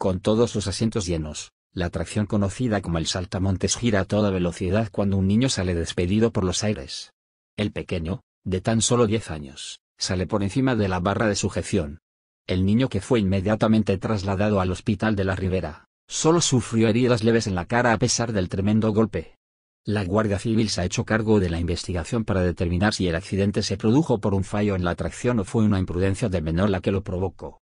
Con todos los asientos llenos, la atracción conocida como el saltamontes gira a toda velocidad cuando un niño sale despedido por los aires. El pequeño, de tan solo 10 años, sale por encima de la barra de sujeción. El niño que fue inmediatamente trasladado al hospital de la Ribera, solo sufrió heridas leves en la cara a pesar del tremendo golpe. La Guardia Civil se ha hecho cargo de la investigación para determinar si el accidente se produjo por un fallo en la atracción o fue una imprudencia del menor la que lo provocó.